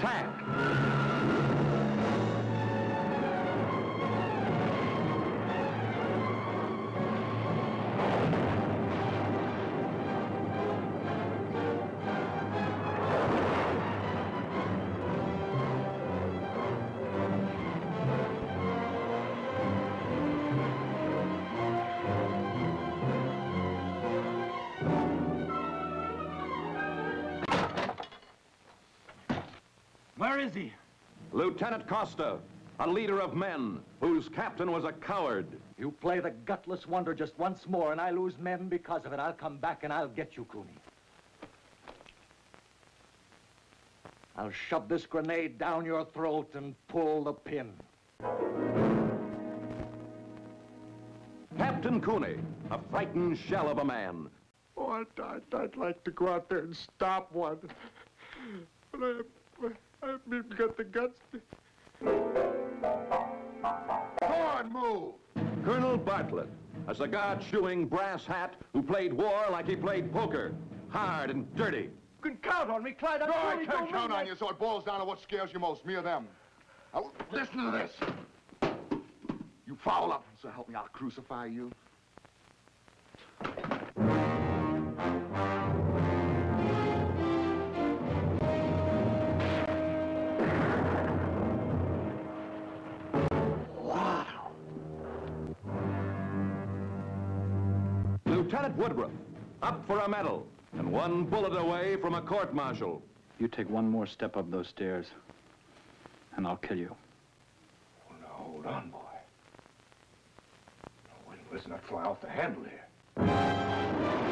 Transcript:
Attack! Where is he? Lieutenant Costa, a leader of men whose captain was a coward. You play the gutless wonder just once more, and I lose men because of it. I'll come back and I'll get you, Cooney. I'll shove this grenade down your throat and pull the pin. Captain Cooney, a frightened shell of a man. Oh, I'd, I'd, I'd like to go out there and stop one. But I, I haven't got the guts to... Go on, move! Colonel Bartlett, a cigar-chewing brass hat who played war like he played poker. Hard and dirty. You can count on me, Clyde. I'm No, sure I can't don't count on you, so it boils down to what scares you most, me or them. Now, listen to this. You foul up, so help me, I'll crucify you. Lieutenant Woodruff, up for a medal, and one bullet away from a court-martial. You take one more step up those stairs, and I'll kill you. Oh, now, hold on, boy. The wind was not fly off the handle here.